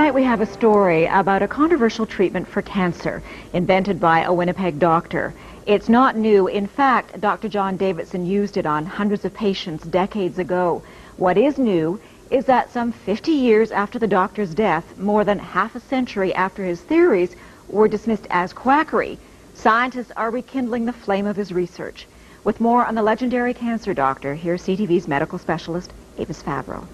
Tonight we have a story about a controversial treatment for cancer invented by a Winnipeg doctor. It's not new. In fact, Dr. John Davidson used it on hundreds of patients decades ago. What is new is that some 50 years after the doctor's death, more than half a century after his theories were dismissed as quackery, scientists are rekindling the flame of his research. With more on the legendary cancer doctor, here's CTV's medical specialist, Avis Favaro.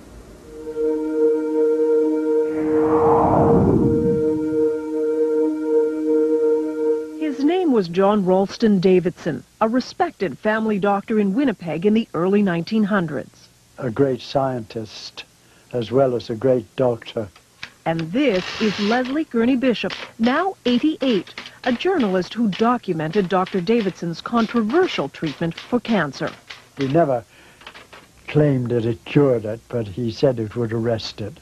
His name was John Ralston Davidson, a respected family doctor in Winnipeg in the early 1900s. A great scientist as well as a great doctor. And this is Leslie Gurney Bishop, now 88, a journalist who documented Dr. Davidson's controversial treatment for cancer. He never claimed that it cured it, but he said it would arrest it.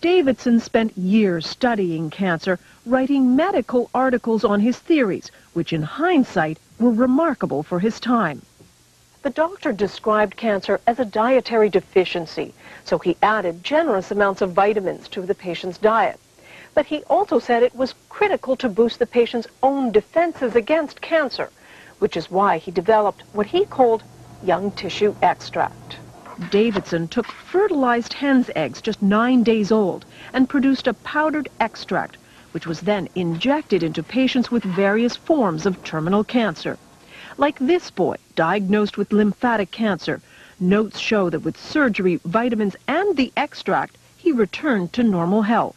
Davidson spent years studying cancer, writing medical articles on his theories, which in hindsight were remarkable for his time. The doctor described cancer as a dietary deficiency, so he added generous amounts of vitamins to the patient's diet. But he also said it was critical to boost the patient's own defenses against cancer, which is why he developed what he called young tissue extract. Davidson took fertilized hen's eggs just nine days old and produced a powdered extract, which was then injected into patients with various forms of terminal cancer. Like this boy, diagnosed with lymphatic cancer, notes show that with surgery, vitamins, and the extract, he returned to normal health.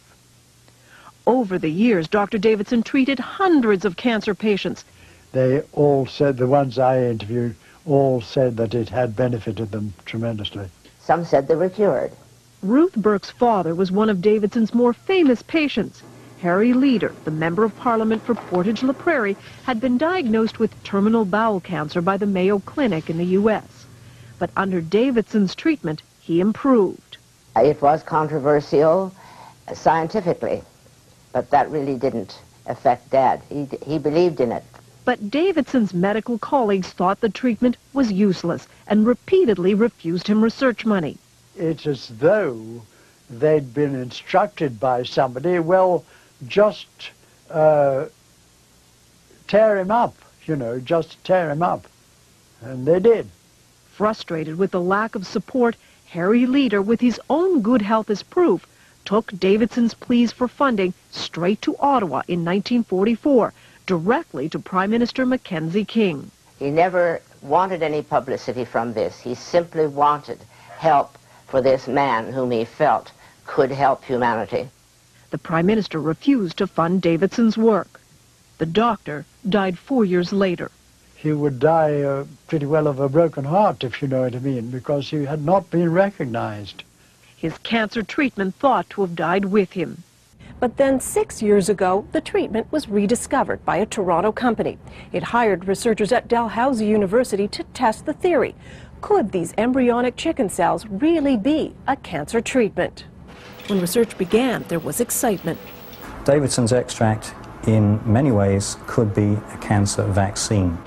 Over the years, Dr. Davidson treated hundreds of cancer patients. They all said, the ones I interviewed, all said that it had benefited them tremendously. Some said they were cured. Ruth Burke's father was one of Davidson's more famous patients. Harry Leader, the Member of Parliament for Portage La Prairie, had been diagnosed with terminal bowel cancer by the Mayo Clinic in the U.S. But under Davidson's treatment, he improved. Uh, it was controversial uh, scientifically, but that really didn't affect Dad. He, he believed in it. But Davidson's medical colleagues thought the treatment was useless and repeatedly refused him research money. It's as though they'd been instructed by somebody, well, just uh, tear him up, you know, just tear him up. And they did. Frustrated with the lack of support, Harry Leader, with his own good health as proof, took Davidson's pleas for funding straight to Ottawa in 1944 directly to Prime Minister Mackenzie King. He never wanted any publicity from this. He simply wanted help for this man whom he felt could help humanity. The Prime Minister refused to fund Davidson's work. The doctor died four years later. He would die uh, pretty well of a broken heart, if you know what I mean, because he had not been recognized. His cancer treatment thought to have died with him. But then six years ago, the treatment was rediscovered by a Toronto company. It hired researchers at Dalhousie University to test the theory. Could these embryonic chicken cells really be a cancer treatment? When research began, there was excitement. Davidson's extract, in many ways, could be a cancer vaccine.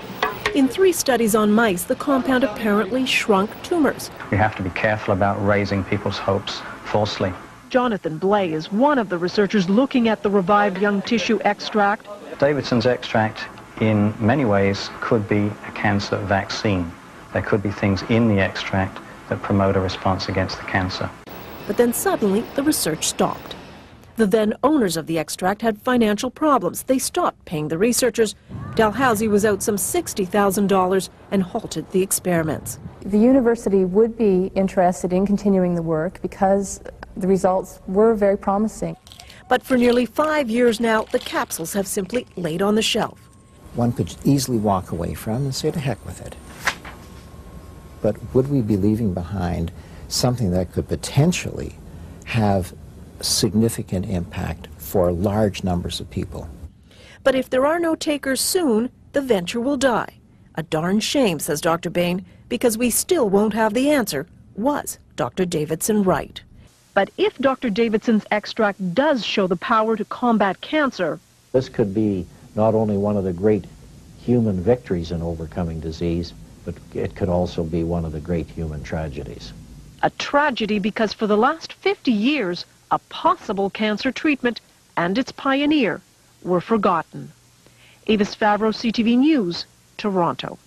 In three studies on mice, the compound apparently shrunk tumors. We have to be careful about raising people's hopes falsely. Jonathan Blay is one of the researchers looking at the revived young tissue extract. Davidson's extract, in many ways, could be a cancer vaccine. There could be things in the extract that promote a response against the cancer. But then suddenly, the research stopped. The then owners of the extract had financial problems. They stopped paying the researchers. Dalhousie was out some $60,000 and halted the experiments. The university would be interested in continuing the work because the results were very promising. But for nearly five years now, the capsules have simply laid on the shelf. One could easily walk away from and say to heck with it. But would we be leaving behind something that could potentially have significant impact for large numbers of people? But if there are no takers soon, the venture will die. A darn shame, says Dr. Bain, because we still won't have the answer. Was Dr. Davidson right? But if Dr. Davidson's extract does show the power to combat cancer, this could be not only one of the great human victories in overcoming disease, but it could also be one of the great human tragedies. A tragedy because for the last 50 years, a possible cancer treatment, and its pioneer were forgotten. Avis Favaro, CTV News, Toronto.